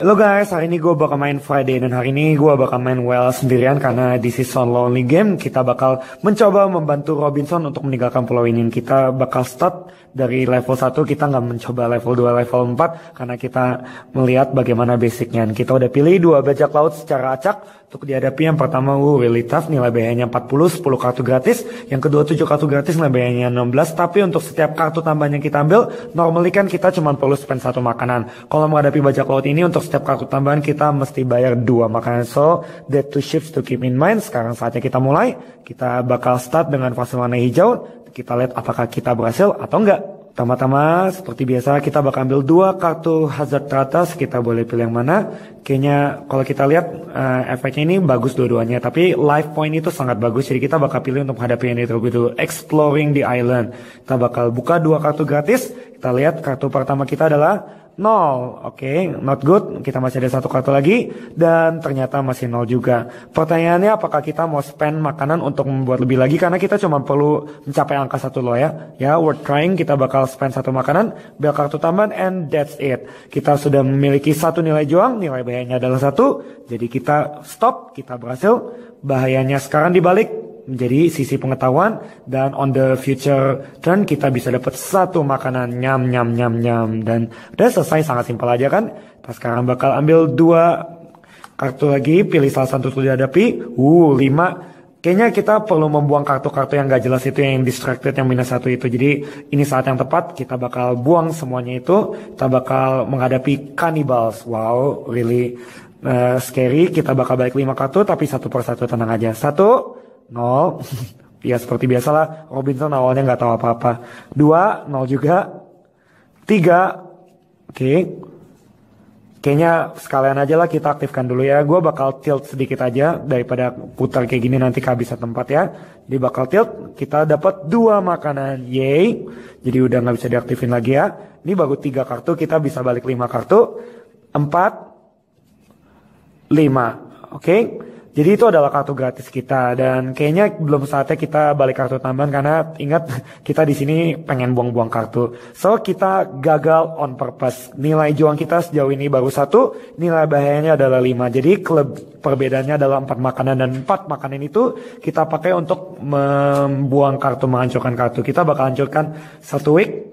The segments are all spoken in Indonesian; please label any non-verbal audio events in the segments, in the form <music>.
Halo guys, hari ini gue bakal main Friday dan hari ini gue bakal main well sendirian karena di season lonely game kita bakal mencoba membantu Robinson untuk meninggalkan pulau ini. Kita bakal start dari level 1, kita nggak mencoba level 2, level 4 karena kita melihat bagaimana basicnya. Kita udah pilih dua bajak laut secara acak untuk dihadapi yang pertama uh, really tough nilai BH-nya 40, 10 kartu gratis. Yang kedua 7 kartu gratis nilai BH-nya 16. Tapi untuk setiap kartu tambahan yang kita ambil, normally kan kita cuma perlu spend satu makanan. Kalau menghadapi bajak laut ini untuk setiap kartu tambahan kita mesti bayar dua makanan. So, that two shifts to keep in mind. Sekarang saatnya kita mulai. Kita bakal start dengan fase warna hijau. Kita lihat apakah kita berhasil atau enggak. Tama-tama seperti biasa kita bakal ambil dua kartu hazard teratas kita boleh pilih yang mana kayaknya kalau kita lihat uh, efeknya ini bagus dua-duanya tapi life point itu sangat bagus jadi kita bakal pilih untuk menghadapi yang itu itu exploring the island kita bakal buka dua kartu gratis kita lihat kartu pertama kita adalah nol. Oke, okay, not good. Kita masih ada satu kartu lagi dan ternyata masih nol juga. Pertanyaannya apakah kita mau spend makanan untuk membuat lebih lagi karena kita cuma perlu mencapai angka satu loh ya. Ya, worth trying. Kita bakal spend satu makanan, bel kartu tambahan and that's it. Kita sudah memiliki satu nilai juang, nilai bahayanya adalah satu. Jadi kita stop, kita berhasil. Bahayanya sekarang dibalik, menjadi sisi pengetahuan dan on the future turn kita bisa dapat satu makanan nyam nyam nyam nyam dan udah selesai sangat simpel aja kan pas sekarang bakal ambil dua kartu lagi pilih salah satu untuk dihadapi uh lima Kayaknya kita perlu membuang kartu-kartu yang gak jelas itu yang distracted yang minus satu itu. Jadi ini saat yang tepat kita bakal buang semuanya itu. Kita bakal menghadapi cannibals. Wow, really uh, scary. Kita bakal balik lima kartu tapi satu persatu tenang aja. Satu, nol. ya seperti biasalah Robinson awalnya nggak tahu apa-apa. Dua, nol juga. Tiga, oke. Okay. Kayaknya sekalian aja lah kita aktifkan dulu ya. Gue bakal tilt sedikit aja daripada putar kayak gini nanti kehabisan tempat ya. Jadi bakal tilt, kita dapat dua makanan, yay. Jadi udah nggak bisa diaktifin lagi ya. Ini baru tiga kartu, kita bisa balik lima kartu. Empat, lima, oke. Okay? Jadi itu adalah kartu gratis kita dan kayaknya belum saatnya kita balik kartu tambahan karena ingat <laughs> kita di sini pengen buang-buang kartu. So kita gagal on purpose. Nilai juang kita sejauh ini baru satu, nilai bahayanya adalah lima. Jadi klub perbedaannya adalah empat makanan dan empat makanan itu kita pakai untuk membuang kartu, menghancurkan kartu. Kita bakal hancurkan satu week.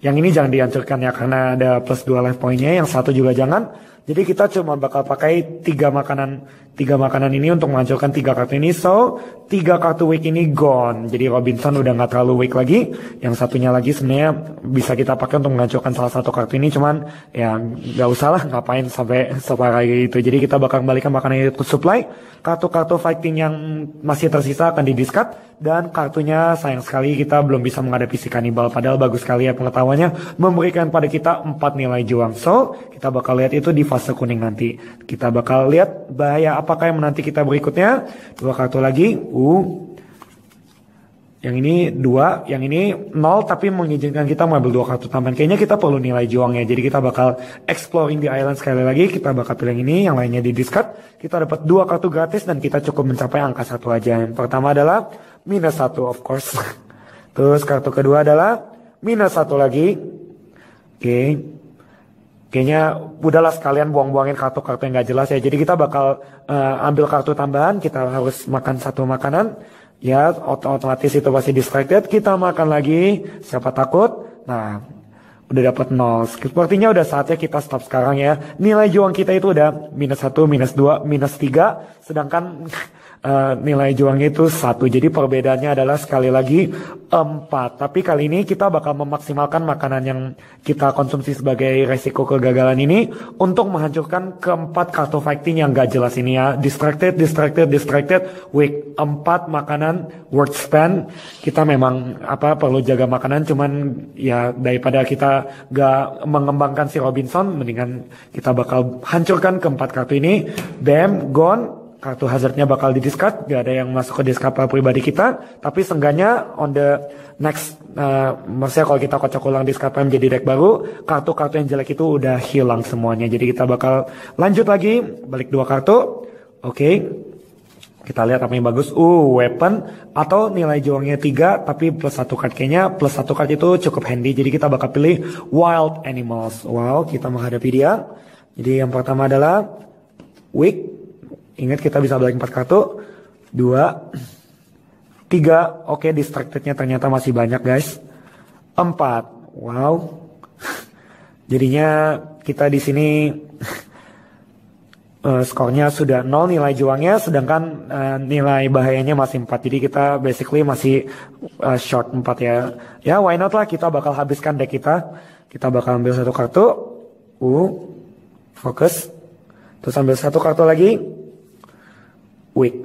Yang ini jangan dihancurkan ya karena ada plus dua life pointnya. Yang satu juga jangan. Jadi kita cuma bakal pakai tiga makanan tiga makanan ini untuk menghancurkan tiga kartu ini. So tiga kartu weak ini gone. Jadi Robinson udah nggak terlalu weak lagi. Yang satunya lagi sebenarnya bisa kita pakai untuk menghancurkan salah satu kartu ini. Cuman ya nggak usah lah ngapain sampai separah itu. Jadi kita bakal kembalikan makanan itu supply. Kartu-kartu fighting yang masih tersisa akan didiskat dan kartunya sayang sekali kita belum bisa menghadapi si kanibal padahal bagus sekali ya pengetahuannya memberikan pada kita empat nilai juang so kita bakal lihat itu di fase kuning nanti kita bakal lihat bahaya apakah yang menanti kita berikutnya dua kartu lagi uh yang ini dua, yang ini nol tapi mengizinkan kita mengambil dua kartu tambahan. Kayaknya kita perlu nilai juangnya. Jadi kita bakal exploring the island sekali lagi. Kita bakal pilih yang ini, yang lainnya di discard. Kita dapat dua kartu gratis dan kita cukup mencapai angka satu aja. Yang pertama adalah minus satu of course. <laughs> Terus kartu kedua adalah minus satu lagi. Oke. Okay. Kayaknya udahlah sekalian buang-buangin kartu-kartu yang gak jelas ya. Jadi kita bakal uh, ambil kartu tambahan. Kita harus makan satu makanan. Ya otomatis itu pasti distracted kita makan lagi. Siapa takut? Nah udah dapat nol. Sepertinya udah saatnya kita stop sekarang ya. Nilai juang kita itu udah minus satu minus dua minus tiga. Sedangkan <laughs> uh, nilai juangnya itu satu. Jadi perbedaannya adalah sekali lagi empat. Tapi kali ini kita bakal memaksimalkan makanan yang kita konsumsi sebagai resiko kegagalan ini untuk menghancurkan keempat kartu fighting yang gak jelas ini ya. Distracted, distracted, distracted. Week empat makanan worth spend. Kita memang apa perlu jaga makanan cuman ya daripada kita gak mengembangkan si Robinson mendingan kita bakal hancurkan keempat kartu ini. Bam, gone kartu hazardnya bakal di discard, gak ada yang masuk ke diskapa pribadi kita, tapi seenggaknya on the next, uh, maksudnya kalau kita kocok ulang diskapa menjadi deck baru, kartu-kartu yang jelek itu udah hilang semuanya. Jadi kita bakal lanjut lagi, balik dua kartu, oke. Okay. Kita lihat apa yang bagus. Uh, weapon atau nilai juangnya 3 tapi plus satu card kayaknya plus satu card itu cukup handy. Jadi kita bakal pilih wild animals. Wow, kita menghadapi dia. Jadi yang pertama adalah weak. Ingat kita bisa balik 4 kartu. Dua. Tiga. Oke, distractednya ternyata masih banyak guys. Empat. Wow. <laughs> Jadinya kita di sini uh, <laughs> skornya sudah nol nilai juangnya, sedangkan uh, nilai bahayanya masih 4. Jadi kita basically masih uh, short 4 ya. Ya why not lah kita bakal habiskan deck kita. Kita bakal ambil satu kartu. Uh, fokus. Terus ambil satu kartu lagi. Weak.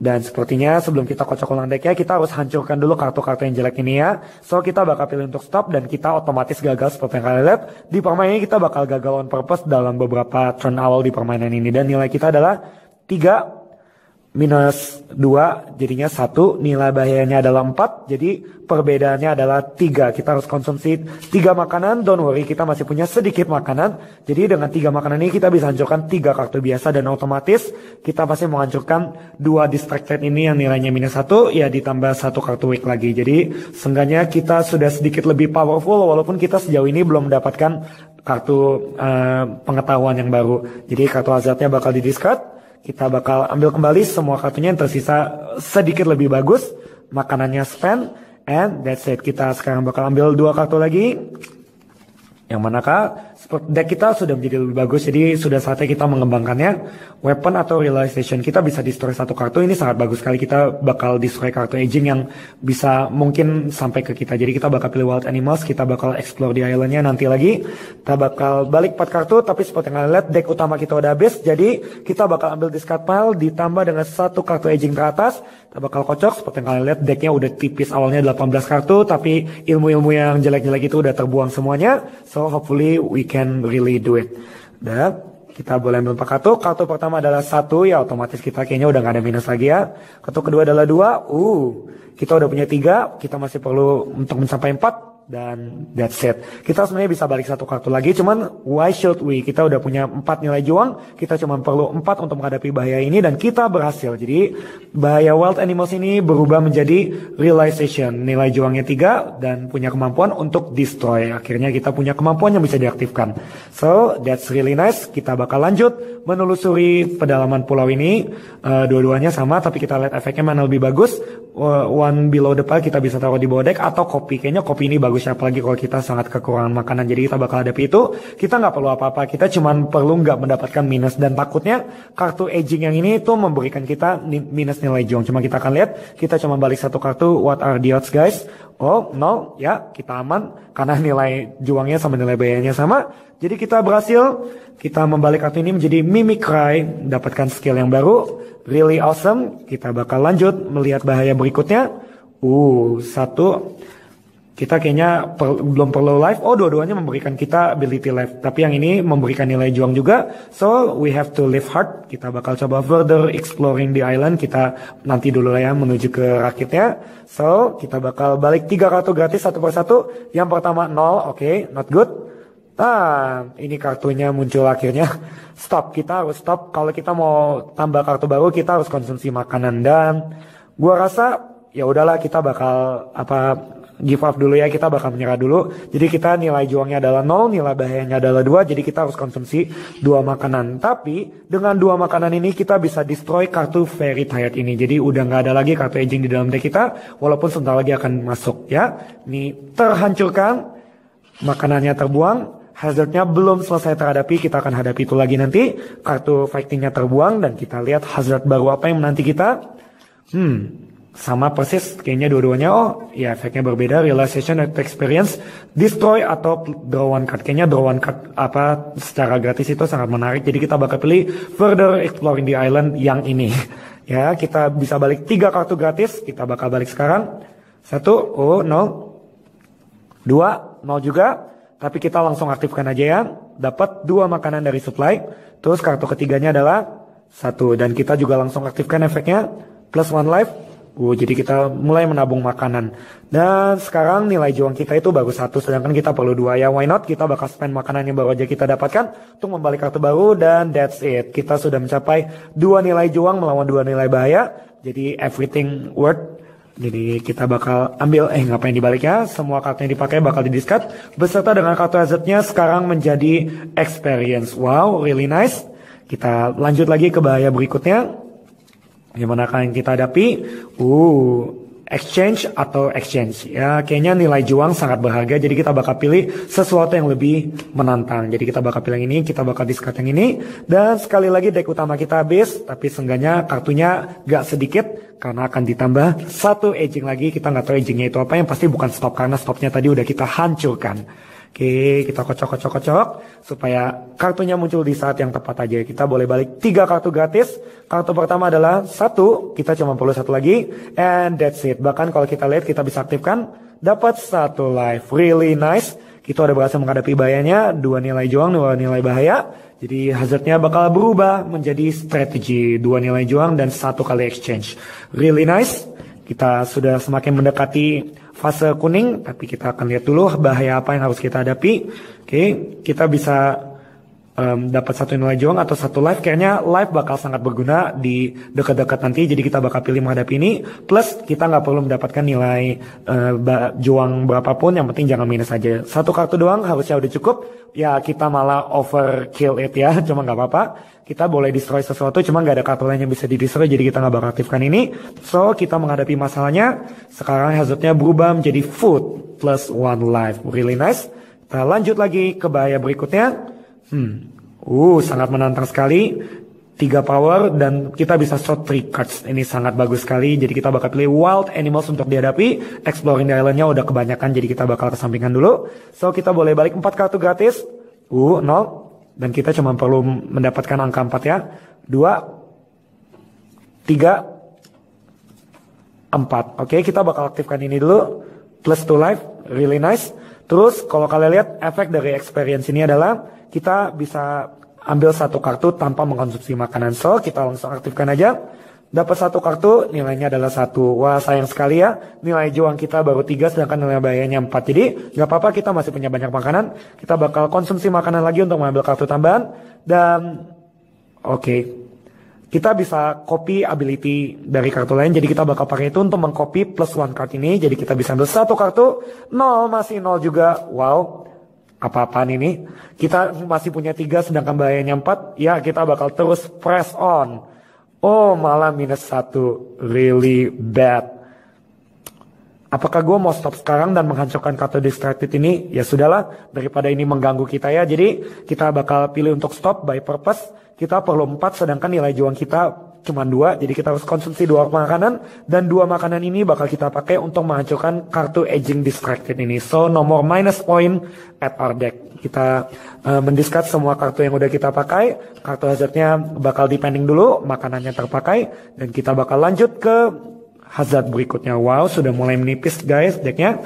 Dan sepertinya sebelum kita kocok ulang decknya, kita harus hancurkan dulu kartu-kartu yang jelek ini ya. So kita bakal pilih untuk stop dan kita otomatis gagal seperti yang kalian lihat. Di permainan ini kita bakal gagal on purpose dalam beberapa turn awal di permainan ini. Dan nilai kita adalah 3 minus 2 jadinya 1 nilai bahayanya adalah 4 jadi perbedaannya adalah 3 kita harus konsumsi 3 makanan. Don't worry kita masih punya sedikit makanan. Jadi dengan 3 makanan ini kita bisa hancurkan 3 kartu biasa dan otomatis kita pasti menghancurkan 2 distracted ini yang nilainya minus 1 ya ditambah 1 kartu weak lagi. Jadi seenggaknya kita sudah sedikit lebih powerful walaupun kita sejauh ini belum mendapatkan kartu uh, pengetahuan yang baru. Jadi kartu hazardnya bakal di discard kita bakal ambil kembali semua kartunya yang tersisa sedikit lebih bagus. Makanannya spend. And that's it. Kita sekarang bakal ambil dua kartu lagi. Yang manakah deck kita sudah menjadi lebih bagus, jadi sudah saatnya kita mengembangkannya. Weapon atau realization kita bisa destroy satu kartu ini sangat bagus sekali. Kita bakal destroy kartu aging yang bisa mungkin sampai ke kita. Jadi kita bakal pilih wild animals, kita bakal explore di islandnya nanti lagi. Kita bakal balik 4 kartu, tapi seperti yang kalian lihat deck utama kita udah habis. Jadi kita bakal ambil discard pile ditambah dengan satu kartu aging ke atas. Kita bakal kocok seperti yang kalian lihat decknya udah tipis awalnya 18 kartu, tapi ilmu-ilmu yang jelek-jelek itu udah terbuang semuanya. So hopefully we can really do it. Dan kita boleh ambil kartu. Kartu pertama adalah satu, ya otomatis kita kayaknya udah nggak ada minus lagi ya. Kartu kedua adalah dua, uh, kita udah punya tiga, kita masih perlu untuk mencapai empat dan that's it. Kita sebenarnya bisa balik satu kartu lagi, cuman why should we? Kita udah punya empat nilai juang, kita cuma perlu empat untuk menghadapi bahaya ini dan kita berhasil. Jadi bahaya wild animals ini berubah menjadi realization, nilai juangnya tiga dan punya kemampuan untuk destroy. Akhirnya kita punya kemampuan yang bisa diaktifkan. So that's really nice. Kita bakal lanjut menelusuri pedalaman pulau ini. Uh, dua-duanya sama, tapi kita lihat efeknya mana lebih bagus. Uh, one below the pile kita bisa taruh di bawah deck atau kopi. Kayaknya kopi ini bagus bagus apalagi kalau kita sangat kekurangan makanan. Jadi kita bakal hadapi itu. Kita nggak perlu apa-apa. Kita cuma perlu nggak mendapatkan minus. Dan takutnya kartu aging yang ini itu memberikan kita minus nilai juang cuma kita akan lihat kita cuma balik satu kartu. What are the odds guys? Oh nol. Ya kita aman. Karena nilai juangnya sama nilai bayarnya sama. Jadi kita berhasil kita membalik kartu ini menjadi Mimicry dapatkan skill yang baru really awesome kita bakal lanjut melihat bahaya berikutnya uh satu kita kayaknya per, belum perlu live. Oh, dua-duanya memberikan kita ability live. Tapi yang ini memberikan nilai juang juga. So, we have to live hard. Kita bakal coba further exploring the island. Kita nanti dulu lah ya menuju ke rakitnya. So, kita bakal balik tiga kartu gratis satu persatu. Yang pertama nol, oke, okay, not good. Nah, ini kartunya muncul akhirnya. <laughs> Stop, kita harus stop. Kalau kita mau tambah kartu baru, kita harus konsumsi makanan. Dan gua rasa ya udahlah kita bakal apa give up dulu ya. Kita bakal menyerah dulu. Jadi kita nilai juangnya adalah nol nilai bahayanya adalah dua. Jadi kita harus konsumsi dua makanan. Tapi dengan dua makanan ini kita bisa destroy kartu fairy tired ini. Jadi udah nggak ada lagi kartu aging di dalam deck kita. Walaupun sebentar lagi akan masuk ya. Ini terhancurkan. Makanannya terbuang hazardnya belum selesai terhadapi kita akan hadapi itu lagi nanti. Kartu fightingnya terbuang dan kita lihat hazard baru apa yang menanti kita. Hmm sama persis kayaknya dua-duanya. Oh ya efeknya berbeda. Realization experience. Destroy atau draw one card. Kayaknya draw one card apa secara gratis itu sangat menarik. Jadi kita bakal pilih further exploring the island yang ini. <laughs> Ya kita bisa balik tiga kartu gratis. Kita bakal balik sekarang. Satu oh nol. Dua nol juga tapi kita langsung aktifkan aja ya dapat dua makanan dari supply terus kartu ketiganya adalah satu dan kita juga langsung aktifkan efeknya plus one life Uh, jadi kita mulai menabung makanan. Dan sekarang nilai juang kita itu bagus satu, sedangkan kita perlu dua ya. Why not? Kita bakal spend makanan yang baru aja kita dapatkan untuk membalik kartu baru dan that's it. Kita sudah mencapai dua nilai juang melawan dua nilai bahaya. Jadi everything worth Jadi kita bakal ambil, eh ngapain dibalik ya? Semua kartu yang dipakai bakal didiskat beserta dengan kartu hazardnya sekarang menjadi experience. Wow, really nice. Kita lanjut lagi ke bahaya berikutnya. Gimana yang kita hadapi? Uh, exchange atau exchange. Ya, kayaknya nilai juang sangat berharga, jadi kita bakal pilih sesuatu yang lebih menantang. Jadi kita bakal pilih yang ini, kita bakal discard yang ini. Dan sekali lagi deck utama kita habis, tapi seenggaknya kartunya gak sedikit karena akan ditambah satu aging lagi. Kita nggak tahu agingnya itu apa, yang pasti bukan stop karena stopnya tadi udah kita hancurkan. Oke, kita kocok-kocok-kocok supaya kartunya muncul di saat yang tepat aja. Kita boleh balik tiga kartu gratis. Kartu pertama adalah satu, kita cuma perlu satu lagi, and that's it. Bahkan kalau kita lihat kita bisa aktifkan, dapat satu life. Really nice. Kita udah berhasil menghadapi bahayanya, dua nilai juang, dua nilai bahaya. Jadi hazardnya bakal berubah menjadi strategi, dua nilai juang dan satu kali exchange. Really nice. Kita sudah semakin mendekati fase kuning, tapi kita akan lihat dulu bahaya apa yang harus kita hadapi. Oke, kita bisa um, dapat satu nilai juang atau satu live. Kayaknya live bakal sangat berguna di dekat-dekat nanti. Jadi kita bakal pilih menghadapi ini. Plus kita nggak perlu mendapatkan nilai uh, juang berapapun. Yang penting jangan minus saja. Satu kartu doang harusnya udah cukup. Ya kita malah overkill it ya. <laughs> Cuma nggak apa-apa kita boleh destroy sesuatu cuma nggak ada kartu lain yang bisa di destroy jadi kita nggak bakal aktifkan ini so kita menghadapi masalahnya sekarang hazardnya berubah menjadi food plus one life really nice kita lanjut lagi ke bahaya berikutnya hmm. Uh sangat menantang sekali. Tiga power dan kita bisa shot three cards. Ini sangat bagus sekali. Jadi kita bakal pilih wild animals untuk dihadapi. Exploring the islandnya udah kebanyakan jadi kita bakal kesampingkan dulu. So kita boleh balik empat kartu gratis. Uh nol. Dan kita cuma perlu mendapatkan angka 4 ya. 2, 3, 4. Oke, kita bakal aktifkan ini dulu. Plus 2 life, really nice. Terus kalau kalian lihat efek dari experience ini adalah kita bisa ambil satu kartu tanpa mengkonsumsi makanan. So, kita langsung aktifkan aja. Dapat satu kartu, nilainya adalah satu. Wah sayang sekali ya, nilai juang kita baru tiga, sedangkan nilai bahayanya empat. Jadi nggak apa-apa kita masih punya banyak makanan. Kita bakal konsumsi makanan lagi untuk mengambil kartu tambahan. Dan oke, okay, kita bisa copy ability dari kartu lain. Jadi kita bakal pakai itu untuk mengcopy plus one card ini. Jadi kita bisa ambil satu kartu, nol masih nol juga. Wow, apa-apaan ini? Kita masih punya tiga, sedangkan bahayanya empat. Ya kita bakal terus press on. Oh malah minus satu, really bad. Apakah gue mau stop sekarang dan menghancurkan kartu distracted ini? Ya sudahlah, daripada ini mengganggu kita ya. Jadi kita bakal pilih untuk stop by purpose. Kita perlu empat, sedangkan nilai juang kita cuma dua, jadi kita harus konsumsi dua makanan dan dua makanan ini bakal kita pakai untuk menghancurkan kartu aging distracted ini. So nomor minus point at our deck. Kita uh, semua kartu yang udah kita pakai, kartu hazardnya bakal dipending dulu, makanannya terpakai dan kita bakal lanjut ke hazard berikutnya. Wow, sudah mulai menipis guys decknya.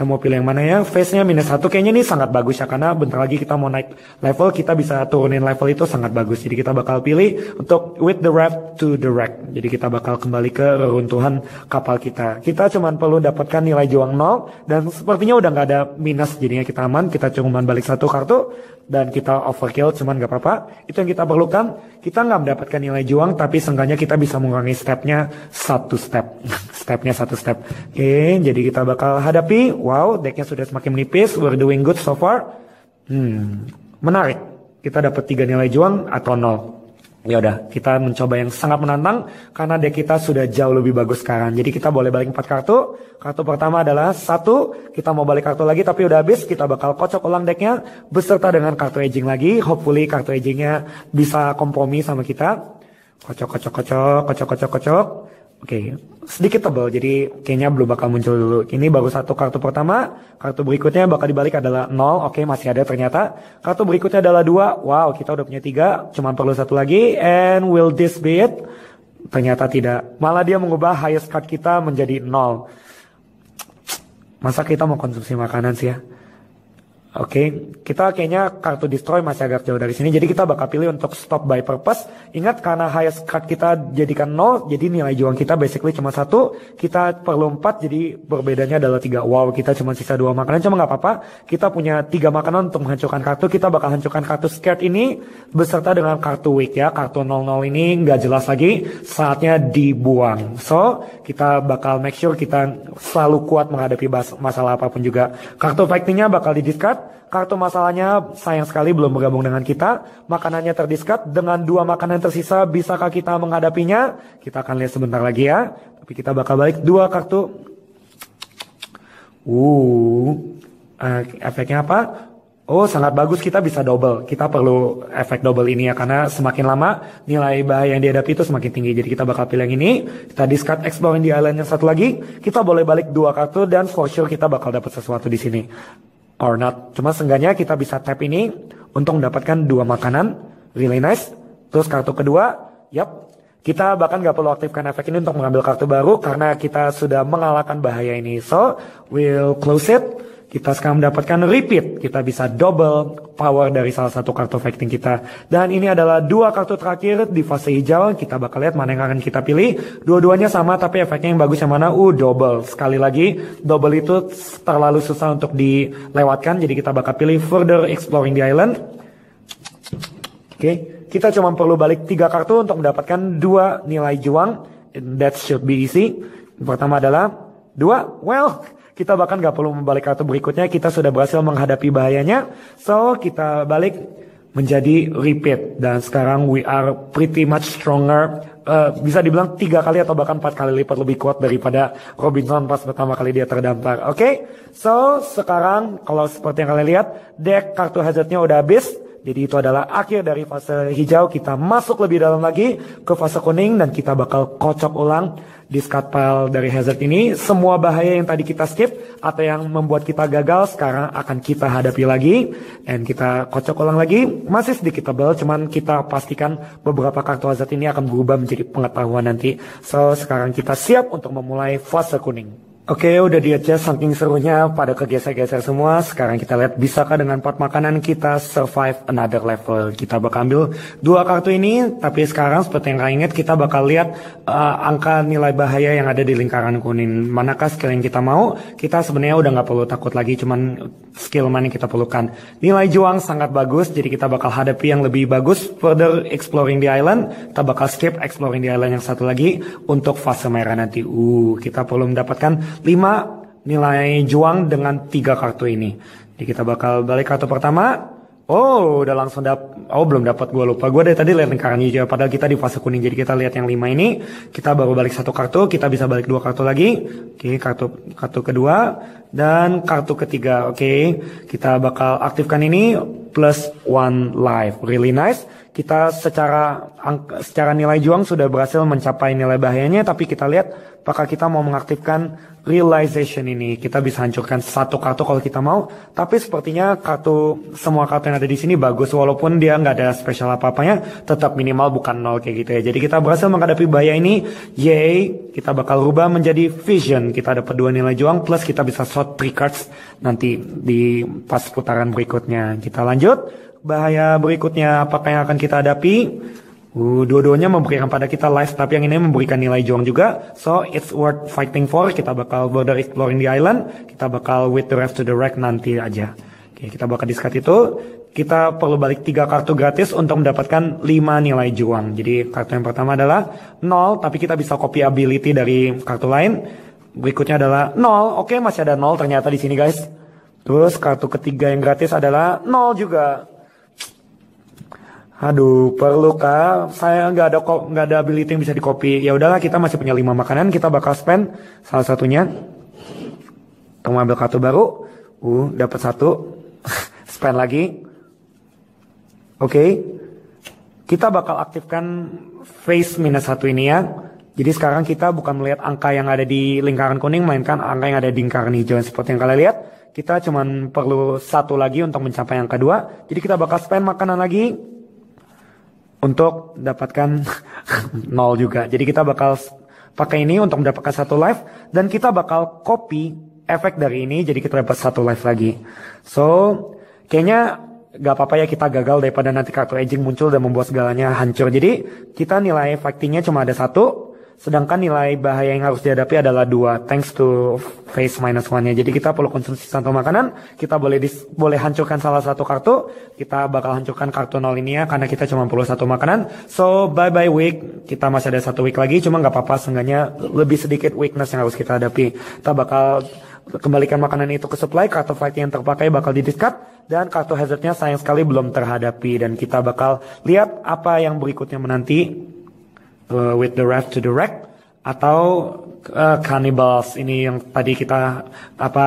Kita mau pilih yang mana ya? Face-nya minus satu kayaknya ini sangat bagus ya karena bentar lagi kita mau naik level kita bisa turunin level itu sangat bagus. Jadi kita bakal pilih untuk with the raft to the wreck. Jadi kita bakal kembali ke reruntuhan kapal kita. Kita cuma perlu dapatkan nilai juang nol dan sepertinya udah nggak ada minus jadinya kita aman. Kita cuma balik satu kartu dan kita overkill cuman nggak apa-apa. Itu yang kita perlukan. Kita nggak mendapatkan nilai juang tapi seenggaknya kita bisa mengurangi stepnya satu step. <laughs> stepnya satu step. Oke, jadi kita bakal hadapi Wow, decknya sudah semakin menipis. We're doing good so far. Hmm, menarik. Kita dapat tiga nilai juang atau nol. Ya udah, kita mencoba yang sangat menantang karena deck kita sudah jauh lebih bagus sekarang. Jadi kita boleh balik empat kartu. Kartu pertama adalah satu. Kita mau balik kartu lagi tapi udah habis. Kita bakal kocok ulang decknya beserta dengan kartu aging lagi. Hopefully kartu agingnya bisa kompromi sama kita. Kocok, kocok, kocok, kocok, kocok, kocok. Oke, okay. sedikit tebal, jadi kayaknya belum bakal muncul dulu. Ini baru satu kartu pertama, kartu berikutnya bakal dibalik adalah nol. Oke, okay, masih ada ternyata. Kartu berikutnya adalah dua. Wow, kita udah punya tiga, cuma perlu satu lagi. And will this be it? Ternyata tidak. Malah dia mengubah highest card kita menjadi nol. Masa kita mau konsumsi makanan sih ya? Oke, okay. kita kayaknya kartu destroy masih agak jauh dari sini, jadi kita bakal pilih untuk stop by purpose. Ingat karena highest card kita jadikan 0, jadi nilai juang kita basically cuma satu. Kita perlu 4, jadi berbedanya adalah 3. Wow, kita cuma sisa dua makanan, cuma nggak apa-apa. Kita punya tiga makanan untuk menghancurkan kartu. Kita bakal hancurkan kartu scared ini beserta dengan kartu weak ya. Kartu 00 ini nggak jelas lagi, saatnya dibuang. So, kita bakal make sure kita selalu kuat menghadapi masalah apa pun juga. Kartu fightingnya bakal di discard kartu masalahnya sayang sekali belum bergabung dengan kita. Makanannya terdiskat dengan dua makanan tersisa. Bisakah kita menghadapinya? Kita akan lihat sebentar lagi ya. Tapi kita bakal balik dua kartu. Uh, uh efeknya apa? Oh sangat bagus kita bisa double. Kita perlu efek double ini ya karena semakin lama nilai bahaya yang dihadapi itu semakin tinggi. Jadi kita bakal pilih yang ini. Kita discard exploring di island yang satu lagi. Kita boleh balik dua kartu dan for sure kita bakal dapat sesuatu di sini or not. Cuma seenggaknya kita bisa tap ini untuk mendapatkan dua makanan. Really nice. Terus kartu kedua, yap. Kita bahkan gak perlu aktifkan efek ini untuk mengambil kartu baru karena kita sudah mengalahkan bahaya ini. So, we'll close it. Kita sekarang mendapatkan repeat. Kita bisa double power dari salah satu kartu fighting kita. Dan ini adalah dua kartu terakhir di fase hijau. Kita bakal lihat mana yang akan kita pilih. Dua-duanya sama tapi efeknya yang bagus yang mana? Uh, double. Sekali lagi, double itu terlalu susah untuk dilewatkan. Jadi kita bakal pilih further exploring the island. Oke, okay. kita cuma perlu balik tiga kartu untuk mendapatkan dua nilai juang. That should be easy. Pertama adalah dua. Well, kita bahkan nggak perlu membalik kartu berikutnya, kita sudah berhasil menghadapi bahayanya. So, kita balik menjadi repeat. Dan sekarang we are pretty much stronger. Uh, bisa dibilang tiga kali atau bahkan empat kali lipat lebih kuat daripada Robinson pas pertama kali dia terdampar. Oke, okay? so sekarang kalau seperti yang kalian lihat, deck kartu hazardnya udah habis. Jadi itu adalah akhir dari fase hijau. Kita masuk lebih dalam lagi ke fase kuning dan kita bakal kocok ulang discard pile dari hazard ini, semua bahaya yang tadi kita skip atau yang membuat kita gagal sekarang akan kita hadapi lagi dan kita kocok ulang lagi. Masih sedikit tebal, cuman kita pastikan beberapa kartu hazard ini akan berubah menjadi pengetahuan nanti. So, sekarang kita siap untuk memulai fase kuning. Oke, udah di adjust saking serunya pada kegeser-geser semua. Sekarang kita lihat bisakah dengan part makanan kita survive another level. Kita bakal ambil dua kartu ini, tapi sekarang seperti yang kalian ingat kita bakal lihat uh, angka nilai bahaya yang ada di lingkaran kuning. Manakah skill yang kita mau? Kita sebenarnya udah nggak perlu takut lagi, cuman skill mana yang kita perlukan. Nilai juang sangat bagus, jadi kita bakal hadapi yang lebih bagus. Further exploring the island, kita bakal skip exploring the island yang satu lagi untuk fase merah nanti. Uh, kita perlu mendapatkan 5 nilai juang dengan tiga kartu ini. Jadi kita bakal balik kartu pertama. Oh, udah langsung dap. Oh, belum dapat gue lupa. Gue dari tadi lihat lingkaran hijau. Padahal kita di fase kuning. Jadi kita lihat yang lima ini. Kita baru balik satu kartu. Kita bisa balik dua kartu lagi. Oke, kartu kartu kedua dan kartu ketiga. Oke, kita bakal aktifkan ini plus one life. Really nice. Kita secara secara nilai juang sudah berhasil mencapai nilai bahayanya. Tapi kita lihat apakah kita mau mengaktifkan realization ini. Kita bisa hancurkan satu kartu kalau kita mau, tapi sepertinya kartu semua kartu yang ada di sini bagus walaupun dia nggak ada spesial apa-apanya, tetap minimal bukan nol kayak gitu ya. Jadi kita berhasil menghadapi bahaya ini, yay, kita bakal rubah menjadi vision. Kita dapat dua nilai juang plus kita bisa shot three cards nanti di pas putaran berikutnya. Kita lanjut. Bahaya berikutnya apakah yang akan kita hadapi? Uh, dua-duanya memberikan pada kita life, tapi yang ini memberikan nilai juang juga. So, it's worth fighting for. Kita bakal border exploring the island. Kita bakal with the rest to the wreck nanti aja. Oke, kita bakal discard itu. Kita perlu balik tiga kartu gratis untuk mendapatkan 5 nilai juang. Jadi, kartu yang pertama adalah 0, tapi kita bisa copy ability dari kartu lain. Berikutnya adalah 0. Oke, masih ada 0 ternyata di sini, guys. Terus, kartu ketiga yang gratis adalah 0 juga. Aduh, perlu kah? Saya nggak ada nggak ada ability yang bisa di copy. Ya udahlah, kita masih punya lima makanan, kita bakal spend salah satunya. Kita ambil kartu baru. Uh, dapat satu. <laughs> spend lagi. Oke. Okay. Kita bakal aktifkan face minus satu ini ya. Jadi sekarang kita bukan melihat angka yang ada di lingkaran kuning, melainkan angka yang ada di lingkaran hijau. Seperti yang kalian lihat, kita cuma perlu satu lagi untuk mencapai yang kedua. Jadi kita bakal spend makanan lagi untuk dapatkan <laughs> nol juga. Jadi kita bakal pakai ini untuk mendapatkan satu live dan kita bakal copy efek dari ini jadi kita dapat satu live lagi. So kayaknya gak apa-apa ya kita gagal daripada nanti kartu aging muncul dan membuat segalanya hancur. Jadi kita nilai fightingnya cuma ada satu, sedangkan nilai bahaya yang harus dihadapi adalah dua, thanks to face minus one-nya. Jadi kita perlu konsumsi satu makanan, kita boleh dis, boleh hancurkan salah satu kartu, kita bakal hancurkan kartu nol ini ya, karena kita cuma perlu satu makanan. So bye bye week, kita masih ada satu week lagi, cuma nggak apa-apa, seenggaknya lebih sedikit weakness yang harus kita hadapi. Kita bakal kembalikan makanan itu ke supply, kartu fight yang terpakai bakal didiscard, dan kartu hazardnya sayang sekali belum terhadapi, dan kita bakal lihat apa yang berikutnya menanti uh, with the Wrath to the Wreck atau uh, Cannibals ini yang tadi kita apa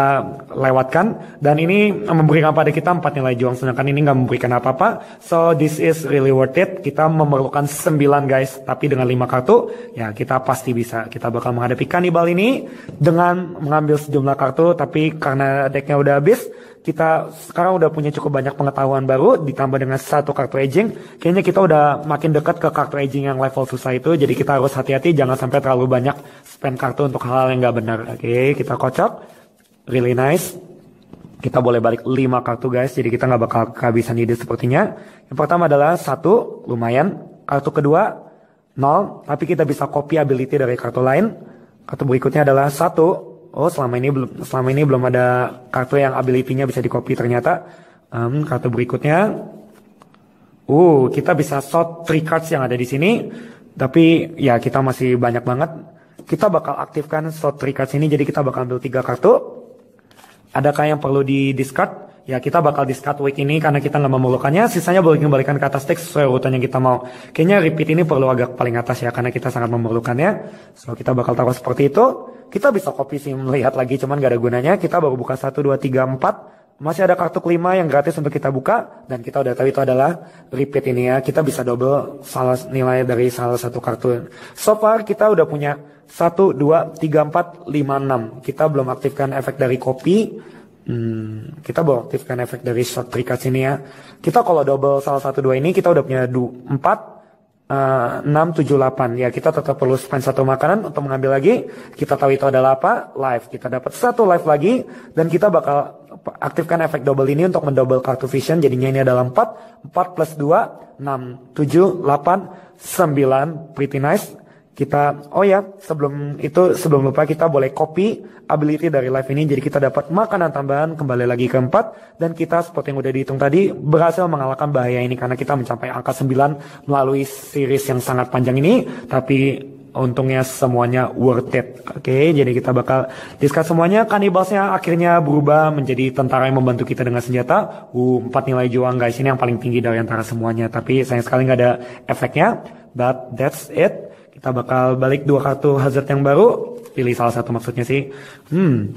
lewatkan. Dan ini memberikan pada kita empat nilai juang. Sedangkan ini nggak memberikan apa-apa. So this is really worth it. Kita memerlukan 9 guys. Tapi dengan 5 kartu ya kita pasti bisa. Kita bakal menghadapi Cannibal ini dengan mengambil sejumlah kartu. Tapi karena decknya udah habis kita sekarang udah punya cukup banyak pengetahuan baru ditambah dengan satu kartu aging kayaknya kita udah makin dekat ke kartu aging yang level susah itu jadi kita harus hati-hati jangan sampai terlalu banyak spend kartu untuk hal-hal yang nggak benar. Oke kita kocok. Really nice. Kita boleh balik 5 kartu guys jadi kita nggak bakal kehabisan ide sepertinya. Yang pertama adalah satu lumayan. Kartu kedua nol tapi kita bisa copy ability dari kartu lain. Kartu berikutnya adalah satu oh selama ini belum selama ini belum ada kartu yang ability-nya bisa di copy ternyata. Um, kartu berikutnya. Uh kita bisa sort three cards yang ada di sini. Tapi ya kita masih banyak banget. Kita bakal aktifkan sort three cards ini jadi kita bakal ambil tiga kartu. Adakah yang perlu di discard ya kita bakal discard week ini karena kita nggak memerlukannya sisanya boleh kembalikan ke atas teks sesuai urutan yang kita mau. Kayaknya repeat ini perlu agak paling atas ya karena kita sangat memerlukannya. So kita bakal taruh seperti itu kita bisa copy sih melihat lagi cuman gak ada gunanya. Kita baru buka 1, 2, 3, 4 masih ada kartu kelima yang gratis untuk kita buka. Dan kita udah tahu itu adalah repeat ini ya. Kita bisa double salah nilai dari salah satu kartu. So far kita udah punya 1, 2, 3, 4, 5, 6 kita belum aktifkan efek dari copy. Hmm, kita bawa aktifkan efek dari short trigger sini ya. Kita kalau double salah satu dua ini kita udah punya du, 4 uh, 6 7 8 ya kita tetap perlu spend satu makanan untuk mengambil lagi. Kita tahu itu adalah apa? Live. Kita dapat satu live lagi dan kita bakal aktifkan efek double ini untuk mendouble kartu vision jadinya ini adalah 4 4 plus 2 6 7 8 9 pretty nice kita oh ya sebelum itu sebelum lupa kita boleh copy ability dari live ini. Jadi kita dapat makanan tambahan kembali lagi ke 4 dan kita seperti yang udah dihitung tadi berhasil mengalahkan bahaya ini karena kita mencapai angka 9 melalui series yang sangat panjang ini. Tapi untungnya semuanya worth it. Oke okay, jadi kita bakal discuss semuanya. Kanibalsnya akhirnya berubah menjadi tentara yang membantu kita dengan senjata. Uh 4 nilai juang guys. Ini yang paling tinggi dari antara semuanya. Tapi sayang sekali nggak ada efeknya. But that's it kita bakal balik dua kartu hazard yang baru. Pilih salah satu maksudnya sih. Hmm.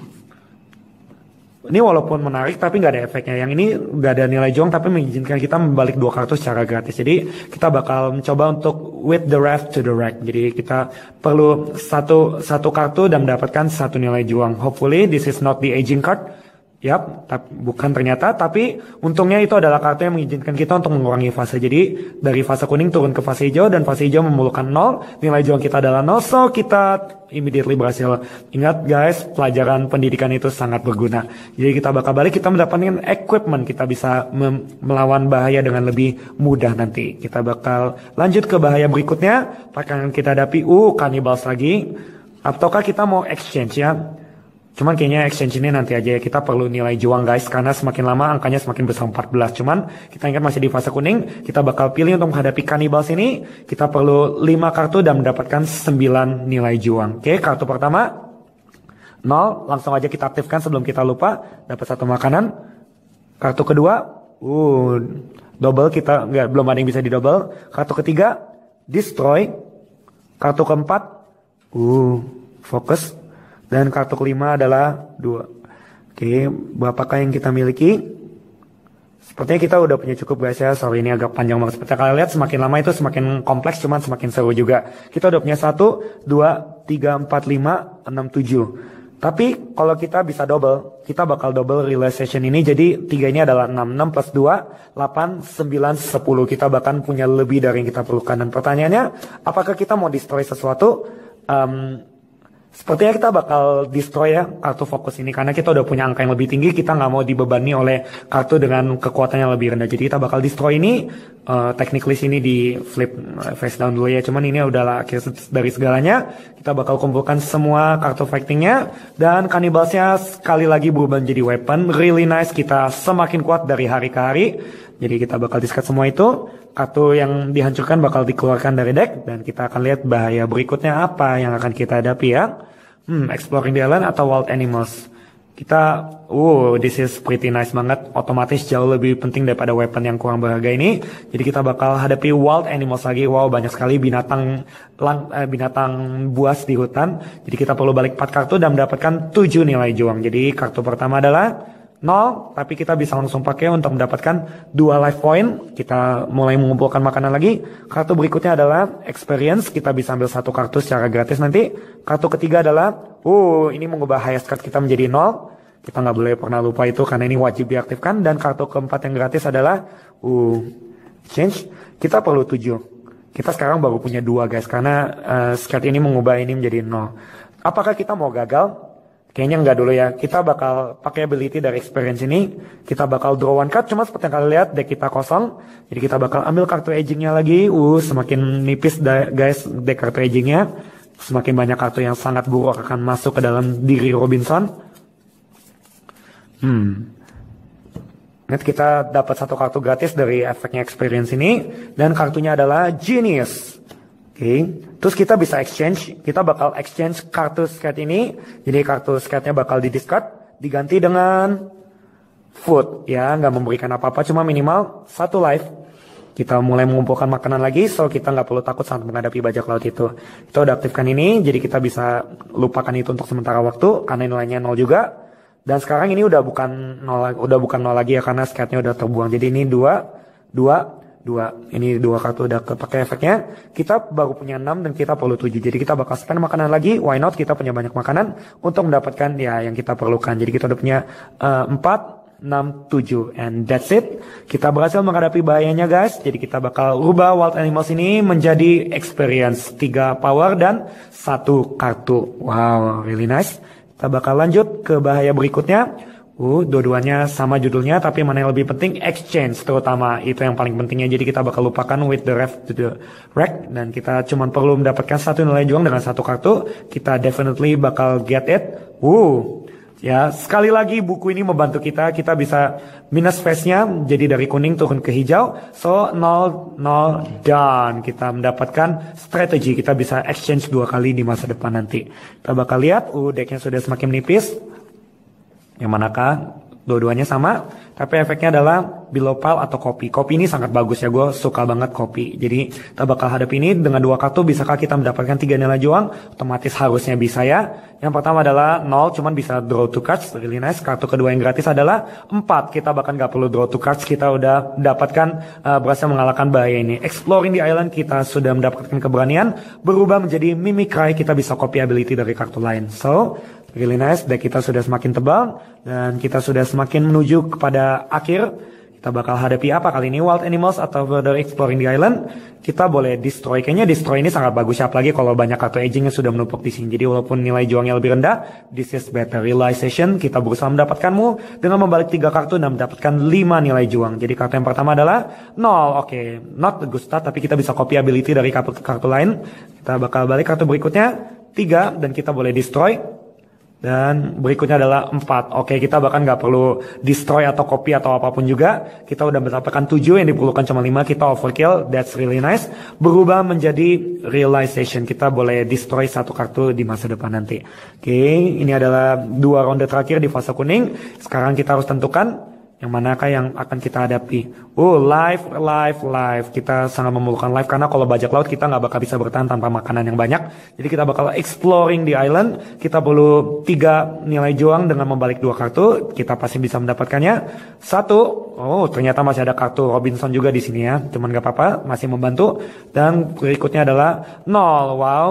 Ini walaupun menarik tapi nggak ada efeknya. Yang ini nggak ada nilai juang tapi mengizinkan kita membalik dua kartu secara gratis. Jadi kita bakal mencoba untuk with the ref to the rack. Jadi kita perlu satu satu kartu dan mendapatkan satu nilai juang. Hopefully this is not the aging card Yap, bukan ternyata, tapi untungnya itu adalah kartu yang mengizinkan kita untuk mengurangi fase. Jadi dari fase kuning turun ke fase hijau dan fase hijau memerlukan nol, nilai juang kita adalah nol, so kita immediately berhasil. Ingat guys, pelajaran pendidikan itu sangat berguna. Jadi kita bakal balik, kita mendapatkan equipment, kita bisa melawan bahaya dengan lebih mudah nanti. Kita bakal lanjut ke bahaya berikutnya, akan kita hadapi, uh, cannibals lagi. Ataukah kita mau exchange ya? Cuman kayaknya exchange ini nanti aja ya. Kita perlu nilai juang guys. Karena semakin lama angkanya semakin besar 14. Cuman kita ingat masih di fase kuning, kita bakal pilih untuk menghadapi cannibals ini, kita perlu 5 kartu dan mendapatkan 9 nilai juang. Oke, kartu pertama. 0, langsung aja kita aktifkan sebelum kita lupa, dapat satu makanan. Kartu kedua, uh double. Kita nggak belum ada yang bisa di double. Kartu ketiga, destroy. Kartu keempat, uh fokus dan kartu kelima adalah dua. Oke, berapakah yang kita miliki? Sepertinya kita udah punya cukup guys ya. Sorry ini agak panjang banget. Seperti kalian lihat semakin lama itu semakin kompleks cuman semakin seru juga. Kita udah punya satu, dua, tiga, empat, lima, enam, tujuh. Tapi kalau kita bisa double, kita bakal double realization ini. Jadi tiga ini adalah 6. 6 plus 2, 8, 9, 10. Kita bahkan punya lebih dari yang kita perlukan. Dan pertanyaannya, apakah kita mau destroy sesuatu? Um, Sepertinya kita bakal destroy ya kartu fokus ini. Karena kita udah punya angka yang lebih tinggi kita nggak mau dibebani oleh kartu dengan kekuatan yang lebih rendah. Jadi kita bakal destroy ini uh, technically sini di flip uh, face down dulu ya. Cuman ini adalah akhir dari segalanya. Kita bakal kumpulkan semua kartu fightingnya. Dan kannibalsnya sekali lagi berubah menjadi weapon. Really nice kita semakin kuat dari hari ke hari. Jadi kita bakal discard semua itu. Kartu yang dihancurkan bakal dikeluarkan dari deck. Dan kita akan lihat bahaya berikutnya apa yang akan kita hadapi ya. Hmm, Exploring the Island atau Wild Animals. Kita, uh, this is pretty nice banget. Otomatis jauh lebih penting daripada weapon yang kurang berharga ini. Jadi kita bakal hadapi Wild Animals lagi. Wow, banyak sekali binatang lang, eh, binatang buas di hutan. Jadi kita perlu balik 4 kartu dan mendapatkan 7 nilai juang. Jadi kartu pertama adalah 0, tapi kita bisa langsung pakai untuk mendapatkan dua life point. Kita mulai mengumpulkan makanan lagi. Kartu berikutnya adalah experience. Kita bisa ambil satu kartu secara gratis nanti. Kartu ketiga adalah, uh, ini mengubah highest card kita menjadi 0. Kita nggak boleh pernah lupa itu karena ini wajib diaktifkan. Dan kartu keempat yang gratis adalah, uh, change. Kita perlu 7. Kita sekarang baru punya dua guys, karena uh, card ini mengubah ini menjadi 0. Apakah kita mau gagal? Kayaknya enggak dulu ya. Kita bakal pakai ability dari experience ini. Kita bakal draw one card. Cuma seperti yang kalian lihat, deck kita kosong. Jadi kita bakal ambil kartu agingnya lagi. Uh, semakin nipis guys deck kartu agingnya. Semakin banyak kartu yang sangat buruk akan masuk ke dalam diri Robinson. Hmm. Net kita dapat satu kartu gratis dari efeknya experience ini. Dan kartunya adalah Genius. Oke, okay. terus kita bisa exchange, kita bakal exchange kartu skat ini, jadi kartu skatnya bakal di discard, diganti dengan food, ya nggak memberikan apa-apa, cuma minimal satu life. Kita mulai mengumpulkan makanan lagi, so kita nggak perlu takut saat menghadapi bajak laut itu. Kita udah aktifkan ini, jadi kita bisa lupakan itu untuk sementara waktu, karena nilainya nol juga. Dan sekarang ini udah bukan nol, udah bukan nol lagi ya, karena skatnya udah terbuang. Jadi ini dua, dua, dua ini dua kartu udah kepake efeknya. Kita baru punya 6 dan kita perlu 7 jadi kita bakal spend makanan lagi. Why not? Kita punya banyak makanan untuk mendapatkan ya yang kita perlukan. Jadi kita udah punya uh, 4 6 7 and that's it. Kita berhasil menghadapi bahayanya guys. Jadi kita bakal rubah wild animals ini menjadi experience. 3 power dan satu kartu. Wow really nice. Kita bakal lanjut ke bahaya berikutnya Uh, dua-duanya sama judulnya, tapi mana yang lebih penting exchange terutama itu yang paling pentingnya. Jadi kita bakal lupakan with the ref to the rack dan kita cuma perlu mendapatkan satu nilai juang dengan satu kartu. Kita definitely bakal get it. Uh, ya sekali lagi buku ini membantu kita. Kita bisa minus face-nya jadi dari kuning turun ke hijau. So 0 0 dan kita mendapatkan strategi. Kita bisa exchange dua kali di masa depan nanti. Kita bakal lihat, uh decknya sudah semakin menipis. Yang manakah dua-duanya sama, tapi efeknya adalah below pile atau kopi. Kopi ini sangat bagus ya, gue suka banget kopi. Jadi kita bakal hadapi ini dengan dua kartu, bisakah kita mendapatkan tiga nilai juang? Otomatis harusnya bisa ya. Yang pertama adalah nol, cuman bisa draw two cards, really nice. Kartu kedua yang gratis adalah empat. Kita bahkan gak perlu draw two cards, kita udah mendapatkan uh, berhasil mengalahkan bahaya ini. Exploring the island kita sudah mendapatkan keberanian, berubah menjadi mimicry, kita bisa copy ability dari kartu lain. So, really nice. Deck kita sudah semakin tebal dan kita sudah semakin menuju kepada akhir. Kita bakal hadapi apa kali ini? Wild Animals atau Further Exploring the Island? Kita boleh destroy. Kayaknya destroy ini sangat bagus. Apalagi kalau banyak kartu aging yang sudah menumpuk di sini. Jadi walaupun nilai juangnya lebih rendah, this is better realization. Kita berusaha mendapatkanmu dengan membalik tiga kartu dan mendapatkan lima nilai juang. Jadi kartu yang pertama adalah nol. Oke, okay. not the good start. Tapi kita bisa copy ability dari kartu, kartu lain. Kita bakal balik kartu berikutnya. Tiga dan kita boleh destroy. Dan berikutnya adalah 4. Oke, kita bahkan nggak perlu destroy atau copy atau apa pun juga. Kita udah mendapatkan 7 yang diperlukan cuma 5. Kita overkill. That's really nice. Berubah menjadi realization. Kita boleh destroy satu kartu di masa depan nanti. Oke, ini adalah dua ronde terakhir di fase kuning. Sekarang kita harus tentukan yang manakah yang akan kita hadapi? Oh, live, live, live. Kita sangat memerlukan live karena kalau bajak laut kita nggak bakal bisa bertahan tanpa makanan yang banyak. Jadi kita bakal exploring di island. Kita perlu tiga nilai juang dengan membalik dua kartu. Kita pasti bisa mendapatkannya. Satu, oh ternyata masih ada kartu Robinson juga di sini ya. Cuman nggak apa-apa, masih membantu. Dan berikutnya adalah nol. Wow,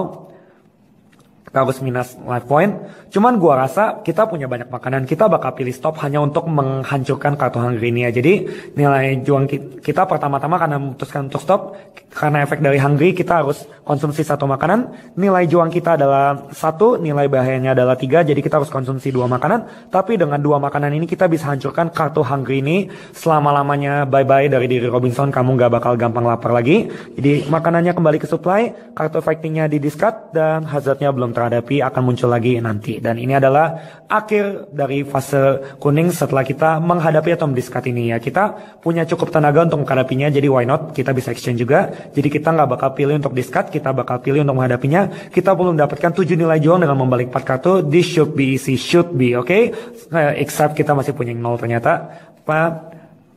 kita harus minus life point. Cuman gua rasa kita punya banyak makanan, kita bakal pilih stop hanya untuk menghancurkan kartu hungry ini ya. Jadi nilai juang kita pertama-tama karena memutuskan untuk stop, karena efek dari hungry kita harus konsumsi satu makanan. Nilai juang kita adalah satu, nilai bahayanya adalah tiga, jadi kita harus konsumsi dua makanan. Tapi dengan dua makanan ini kita bisa hancurkan kartu hungry ini selama-lamanya bye-bye dari diri Robinson, kamu gak bakal gampang lapar lagi. Jadi makanannya kembali ke supply, kartu fightingnya di discard, dan hazardnya belum terlalu hadapi akan muncul lagi nanti. Dan ini adalah akhir dari fase kuning setelah kita menghadapi atau mendiskat ini ya. Kita punya cukup tenaga untuk menghadapinya, jadi why not? Kita bisa exchange juga. Jadi kita nggak bakal pilih untuk discard, kita bakal pilih untuk menghadapinya. Kita belum mendapatkan 7 nilai juang dengan membalik 4 kartu. This should be easy, should be, oke? Okay? Uh, except kita masih punya 0 ternyata. Pak,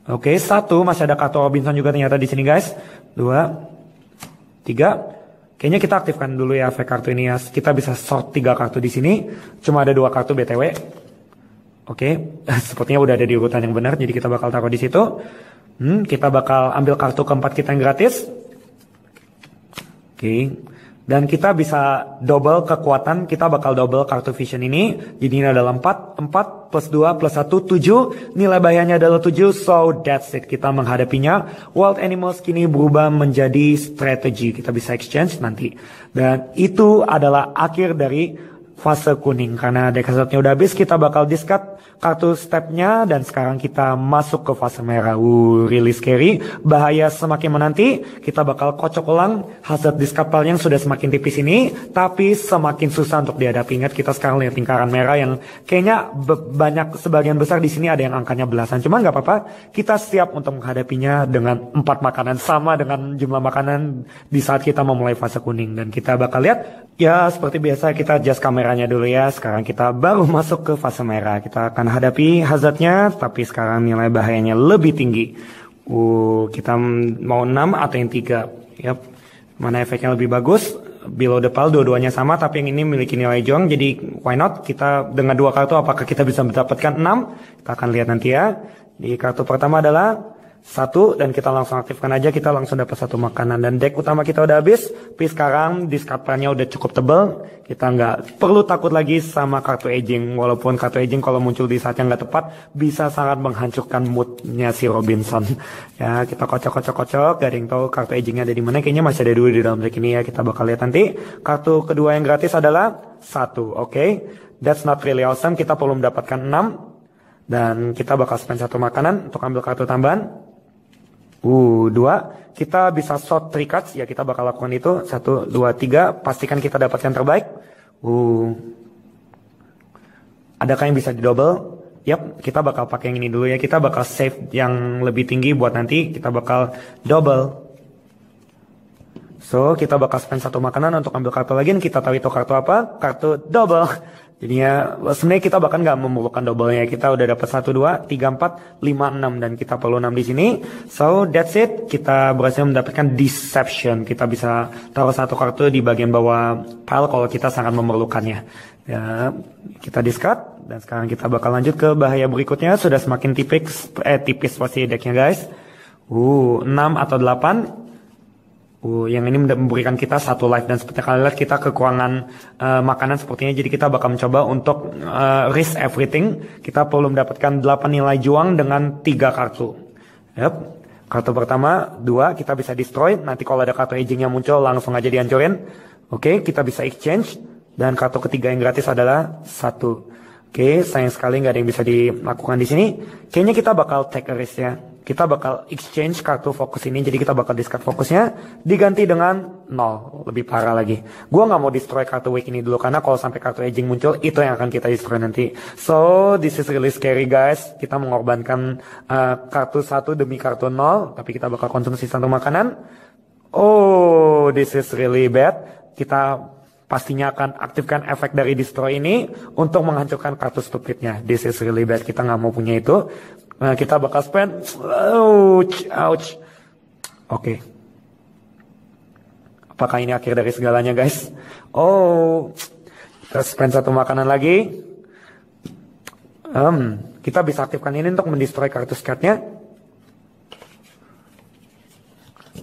oke, okay, satu masih ada kartu Robinson juga ternyata di sini guys. Dua, tiga, Kayaknya kita aktifkan dulu ya efek kartu ini ya. Kita bisa sort tiga kartu di sini. Cuma ada dua kartu BTW. Oke, <laughs> sepertinya udah ada di urutan yang benar. Jadi kita bakal taruh di situ. Hmm, kita bakal ambil kartu keempat kita yang gratis. Oke. Dan kita bisa double kekuatan, kita bakal double kartu vision ini. Jadi ini adalah 4, 4 plus 2 plus 1, 7. Nilai bahayanya adalah 7, so that's it. Kita menghadapinya. Wild Animals kini berubah menjadi strategi. Kita bisa exchange nanti. Dan itu adalah akhir dari fase kuning. Karena deck udah habis, kita bakal discard kartu stepnya dan sekarang kita masuk ke fase merah. Uh, really scary. Bahaya semakin menanti. Kita bakal kocok ulang hazard discard yang sudah semakin tipis ini, tapi semakin susah untuk dihadapi. Ingat kita sekarang lihat lingkaran merah yang kayaknya banyak sebagian besar di sini ada yang angkanya belasan. Cuman nggak apa-apa, kita siap untuk menghadapinya dengan empat makanan sama dengan jumlah makanan di saat kita memulai fase kuning dan kita bakal lihat ya seperti biasa kita adjust kameranya dulu ya. Sekarang kita baru masuk ke fase merah. Kita akan hadapi hazardnya, tapi sekarang nilai bahayanya lebih tinggi. Uh, kita mau 6 atau yang 3. Yap. Mana efeknya lebih bagus? Below the pile dua-duanya sama, tapi yang ini memiliki nilai jong. Jadi why not? Kita dengan dua kartu apakah kita bisa mendapatkan 6? Kita akan lihat nanti ya. Di kartu pertama adalah satu dan kita langsung aktifkan aja kita langsung dapat satu makanan. Dan deck utama kita udah habis tapi sekarang diskarpannya udah cukup tebel. Kita nggak perlu takut lagi sama kartu aging. Walaupun kartu aging kalau muncul di saat yang nggak tepat bisa sangat menghancurkan moodnya si Robinson. <laughs> Ya kita kocok-kocok-kocok gak ada yang tahu kartu agingnya ada di mana. Kayaknya masih ada dua di dalam deck ini ya kita bakal lihat nanti. Kartu kedua yang gratis adalah satu oke? Okay? that's not really awesome kita perlu mendapatkan 6 dan kita bakal spend satu makanan untuk ambil kartu tambahan Uh, dua, kita bisa short three cards, ya kita bakal lakukan itu. Satu, dua, tiga, pastikan kita dapat yang terbaik. Uh, adakah yang bisa di double? Yap, kita bakal pakai yang ini dulu ya. Kita bakal save yang lebih tinggi buat nanti. Kita bakal double. So, kita bakal spend satu makanan untuk ambil kartu lagi. Kita tahu itu kartu apa? Kartu double. Jadinya sebenarnya kita bahkan nggak memerlukan double-nya. Kita udah dapat 1 2 3 4 5 6 dan kita perlu 6 di sini. So that's it. Kita berhasil mendapatkan deception. Kita bisa taruh satu kartu di bagian bawah pile kalau kita sangat memerlukannya. Ya, kita discard dan sekarang kita bakal lanjut ke bahaya berikutnya. Sudah semakin tipis eh tipis pasti decknya guys. Uh, 6 atau 8 Uh, yang ini memberikan kita satu life dan seperti kalian lihat kita kekurangan uh, makanan sepertinya. Jadi kita bakal mencoba untuk uh, risk everything. Kita perlu mendapatkan 8 nilai juang dengan tiga kartu. Yep. kartu pertama dua kita bisa destroy. Nanti kalau ada kartu aging yang muncul langsung aja dihancurin. Oke okay, kita bisa exchange. Dan kartu ketiga yang gratis adalah satu. Oke okay, sayang sekali nggak ada yang bisa dilakukan di sini. Kayaknya kita bakal take a risk ya kita bakal exchange kartu fokus ini jadi kita bakal discard fokusnya diganti dengan nol lebih parah lagi gue nggak mau destroy kartu week ini dulu karena kalau sampai kartu aging muncul itu yang akan kita destroy nanti so this is really scary guys kita mengorbankan uh, kartu satu demi kartu nol tapi kita bakal konsumsi satu makanan oh this is really bad kita pastinya akan aktifkan efek dari destroy ini untuk menghancurkan kartu stupidnya. This is really bad. Kita nggak mau punya itu. Nah, kita bakal spend. Ouch, ouch. Oke. Okay. Apakah ini akhir dari segalanya, guys? Oh, kita spend satu makanan lagi. Um, kita bisa aktifkan ini untuk mendestroy kartu skatnya.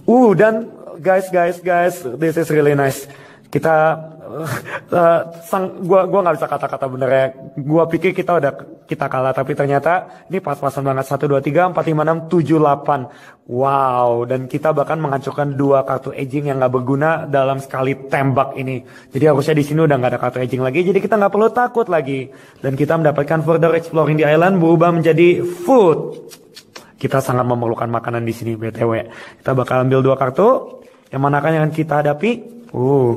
Uh, dan guys, guys, guys, this is really nice. Kita uh, sang gua gua nggak bisa kata-kata bener ya. Gua pikir kita udah kita kalah tapi ternyata ini pas-pasan banget satu dua tiga empat lima enam tujuh delapan. Wow, dan kita bahkan menghancurkan dua kartu aging yang nggak berguna dalam sekali tembak ini. Jadi harusnya di sini udah nggak ada kartu aging lagi, jadi kita nggak perlu takut lagi. Dan kita mendapatkan further exploring di island berubah menjadi food. Kita sangat memerlukan makanan di sini btw. Kita bakal ambil dua kartu. Yang mana kan yang kita hadapi? Uh,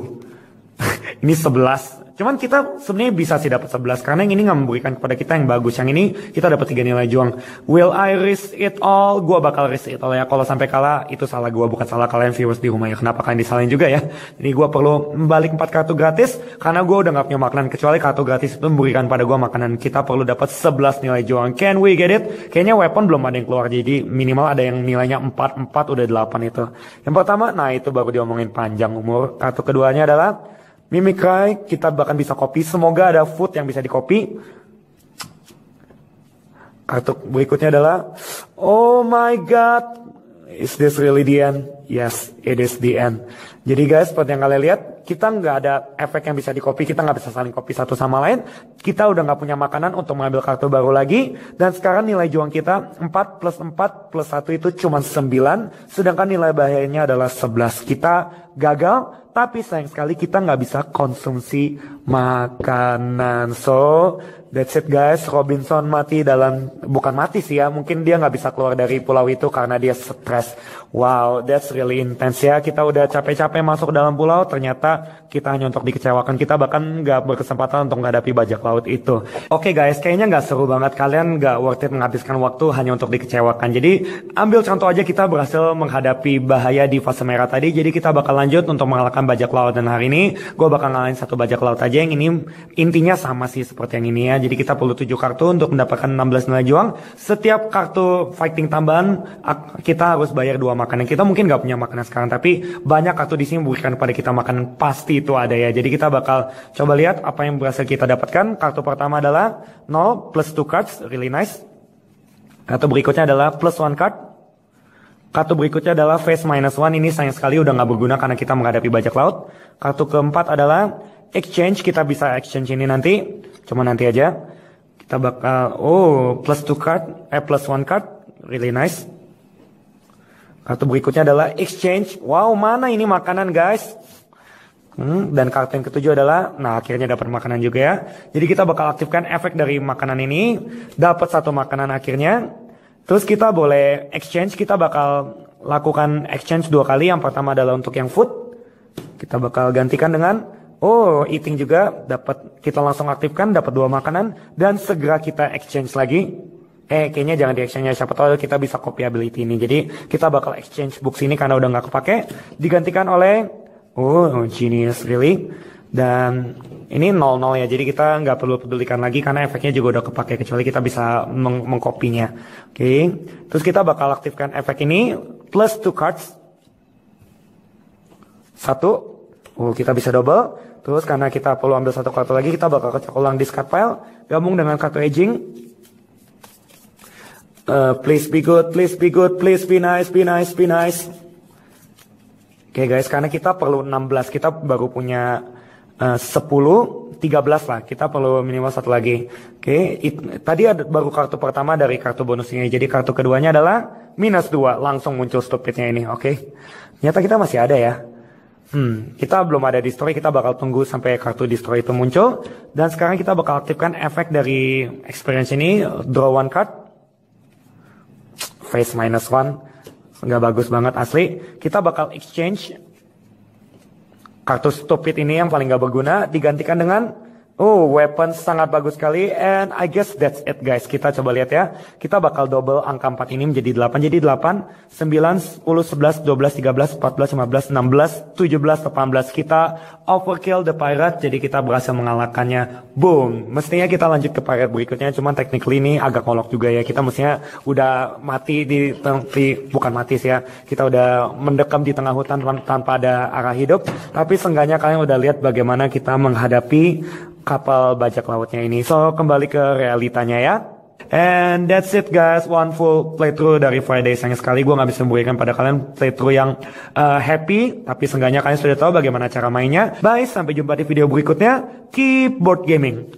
<laughs> ini 11 Cuman kita sebenarnya bisa sih dapat 11 karena yang ini nggak memberikan kepada kita yang bagus. Yang ini kita dapat tiga nilai juang. Will I risk it all? Gua bakal risk it all ya. Kalau sampai kalah itu salah gua bukan salah kalian viewers di rumah ya. Kenapa kalian disalahin juga ya? Jadi gua perlu membalik 4 kartu gratis karena gua udah nggak punya makanan kecuali kartu gratis itu memberikan pada gua makanan. Kita perlu dapat 11 nilai juang. Can we get it? Kayaknya weapon belum ada yang keluar jadi minimal ada yang nilainya 4 4 udah 8 itu. Yang pertama, nah itu baru diomongin panjang umur. Kartu keduanya adalah Mimikrai kita bahkan bisa copy. Semoga ada food yang bisa di copy. Kartu berikutnya adalah Oh my god Is this really the end? Yes, it is the end. Jadi guys, seperti yang kalian lihat, kita nggak ada efek yang bisa di copy, kita nggak bisa saling copy satu sama lain. Kita udah nggak punya makanan untuk mengambil kartu baru lagi. Dan sekarang nilai juang kita 4 plus 4 plus 1 itu cuma 9. Sedangkan nilai bahayanya adalah 11. Kita gagal tapi sayang sekali kita nggak bisa konsumsi makanan. So, that's it guys. Robinson mati dalam, bukan mati sih ya, mungkin dia nggak bisa keluar dari pulau itu karena dia stres. Wow, that's really intense ya. Kita udah capek-capek masuk dalam pulau, ternyata kita hanya untuk dikecewakan. Kita bahkan nggak berkesempatan untuk menghadapi bajak laut itu. Oke okay, guys, kayaknya nggak seru banget. Kalian nggak worth it menghabiskan waktu hanya untuk dikecewakan. Jadi, ambil contoh aja kita berhasil menghadapi bahaya di fase merah tadi. Jadi kita bakal lanjut untuk mengalahkan bajak laut dan hari ini gue bakal ngalahin satu bajak laut aja yang ini intinya sama sih seperti yang ini ya jadi kita perlu 7 kartu untuk mendapatkan 16 nilai juang setiap kartu fighting tambahan kita harus bayar dua makanan kita mungkin gak punya makanan sekarang tapi banyak kartu di sini memberikan kepada kita makanan pasti itu ada ya jadi kita bakal coba lihat apa yang berhasil kita dapatkan kartu pertama adalah 0 plus 2 cards really nice kartu berikutnya adalah plus 1 card Kartu berikutnya adalah face minus one. Ini sayang sekali udah nggak berguna karena kita menghadapi bajak laut. Kartu keempat adalah exchange. Kita bisa exchange ini nanti. Cuma nanti aja. Kita bakal, oh plus two card, eh plus one card. Really nice. Kartu berikutnya adalah exchange. Wow, mana ini makanan guys? Hmm, dan kartu yang ketujuh adalah, nah akhirnya dapat makanan juga ya. Jadi kita bakal aktifkan efek dari makanan ini. Dapat satu makanan akhirnya. Terus kita boleh exchange, kita bakal lakukan exchange dua kali. Yang pertama adalah untuk yang food. Kita bakal gantikan dengan oh eating juga dapat kita langsung aktifkan dapat dua makanan dan segera kita exchange lagi. Eh kayaknya jangan di exchange siapa tahu kita bisa copy ability ini. Jadi kita bakal exchange books ini karena udah nggak kepake digantikan oleh oh genius really dan ini 00 ya, jadi kita nggak perlu pedulikan lagi karena efeknya juga udah kepake kecuali kita bisa meng mengkopinya. Oke, okay. terus kita bakal aktifkan efek ini plus two cards. Satu, oh kita bisa double. Terus karena kita perlu ambil satu kartu lagi, kita bakal kecek ulang discard pile, gabung dengan kartu aging. Uh, please be good, please be good, please be nice, be nice, be nice. Oke okay guys, karena kita perlu 16, kita baru punya uh, 10, 13 lah. Kita perlu minimal satu lagi. Oke, okay. tadi ada baru kartu pertama dari kartu bonus ini. Jadi kartu keduanya adalah minus 2. Langsung muncul stupidnya ini. Oke. Okay. Ternyata kita masih ada ya. Hmm, kita belum ada destroy, kita bakal tunggu sampai kartu destroy itu muncul. Dan sekarang kita bakal aktifkan efek dari experience ini, draw one card. Face minus one. Nggak bagus banget asli. Kita bakal exchange Kartu stupid ini yang paling gak berguna digantikan dengan Oh, weapon sangat bagus sekali. And I guess that's it guys. Kita coba lihat ya. Kita bakal double angka 4 ini menjadi 8. Jadi 8, 9, 10, 11, 12, 13, 14, 15, 16, 17, 18. Kita overkill the pirate. Jadi kita berhasil mengalahkannya. Boom. Mestinya kita lanjut ke pirate berikutnya. Cuman technically ini agak kolok juga ya. Kita mestinya udah mati di, di bukan mati sih ya. Kita udah mendekam di tengah hutan tanpa ada arah hidup. Tapi seenggaknya kalian udah lihat bagaimana kita menghadapi kapal bajak lautnya ini. So, kembali ke realitanya ya. And that's it guys, one full playthrough dari Friday. Sayang sekali gue gak bisa memberikan pada kalian playthrough yang uh, happy, tapi seenggaknya kalian sudah tahu bagaimana cara mainnya. Bye, sampai jumpa di video berikutnya. Keep board gaming.